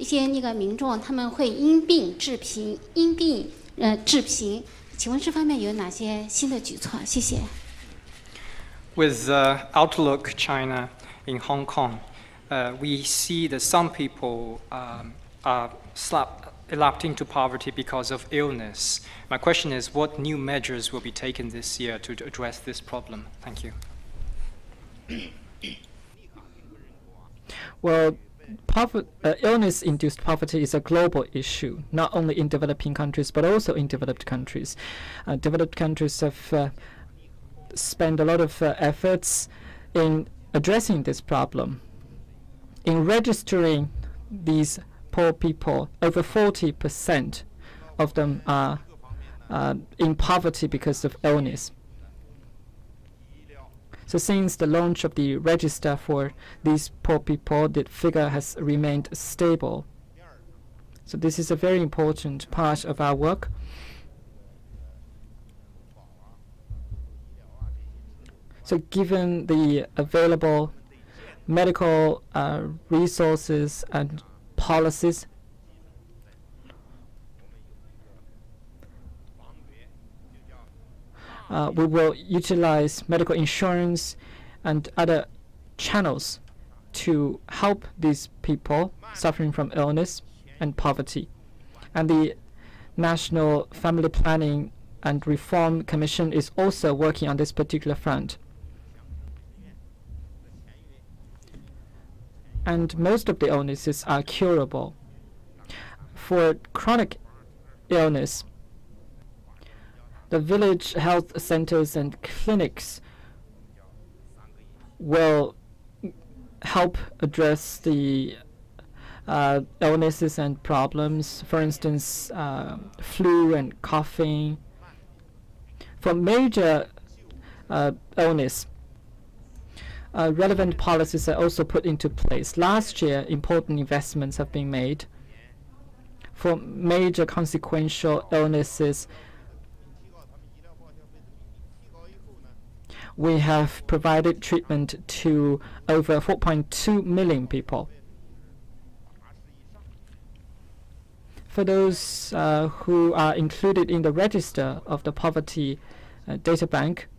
一些那个民众他们会因病致贫，因病呃致贫。请问这方面有哪些新的举措？谢谢。With uh, Outlook China in Hong Kong, uh, we see that some people um, are slap, elapsed into poverty because of illness. My question is, what new measures will be taken this year to address this problem? Thank you. Well, uh, illness-induced poverty is a global issue, not only in developing countries but also in developed countries. Uh, developed countries have uh, spent a lot of uh, efforts in addressing this problem. In registering these poor people, over 40% of them are uh, in poverty because of illness. So since the launch of the register for these poor people, the figure has remained stable. So this is a very important part of our work. So given the available medical uh, resources and policies, uh, we will utilize medical insurance and other channels to help these people suffering from illness and poverty. And the National Family Planning and Reform Commission is also working on this particular front. and most of the illnesses are curable. For chronic illness, the village health centers and clinics will help address the uh, illnesses and problems, for instance, uh, flu and coughing. For major uh, illness, uh, relevant policies are also put into place. Last year, important investments have been made for major consequential illnesses. We have provided treatment to over 4.2 million people. For those uh, who are included in the register of the Poverty uh, Data Bank,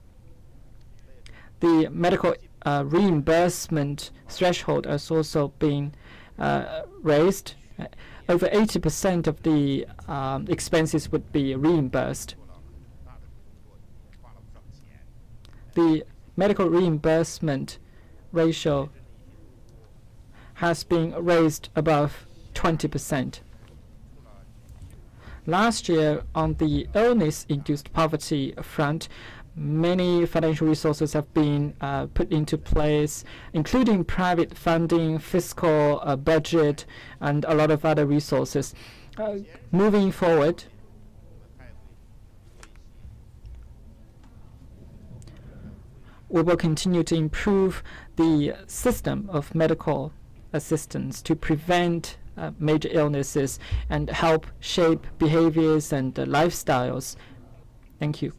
the medical uh, reimbursement threshold has also been uh, raised. Uh, over 80% of the um, expenses would be reimbursed. The medical reimbursement ratio has been raised above 20%. Last year, on the illness-induced poverty front, many financial resources have been uh, put into place, including private funding, fiscal uh, budget, and a lot of other resources. Uh, moving forward, we will continue to improve the system of medical assistance to prevent uh, major illnesses and help shape behaviors and uh, lifestyles. Thank you.